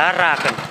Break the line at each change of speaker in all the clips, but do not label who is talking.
สารากัน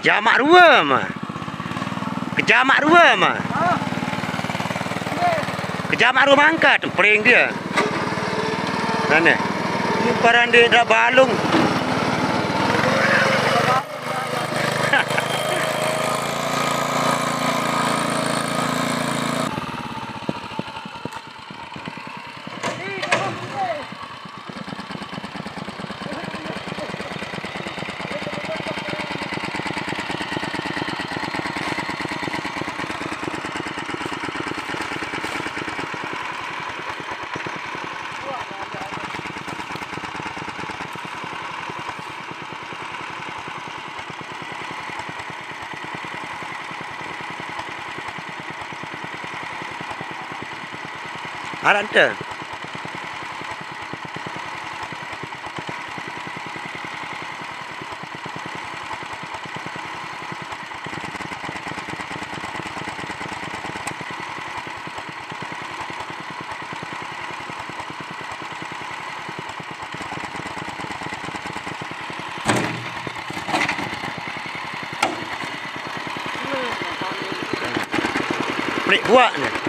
Kejamak dua mah. Kejamak dua mah. Kejamak dua mangkat pering dia. Mana? Ini barang dia dah balung. Ada. Pelik buat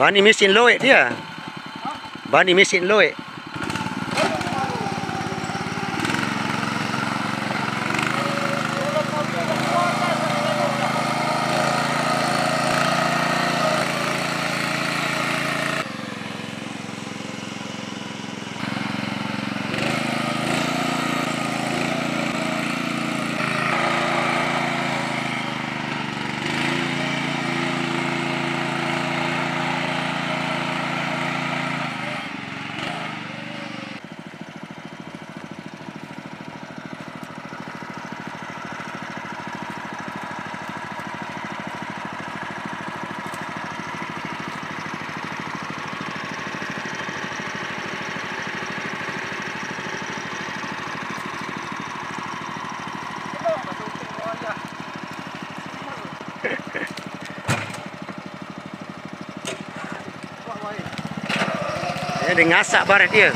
ni. Bani mesin loek dia. Bani mesin Dia ngasak barat dia.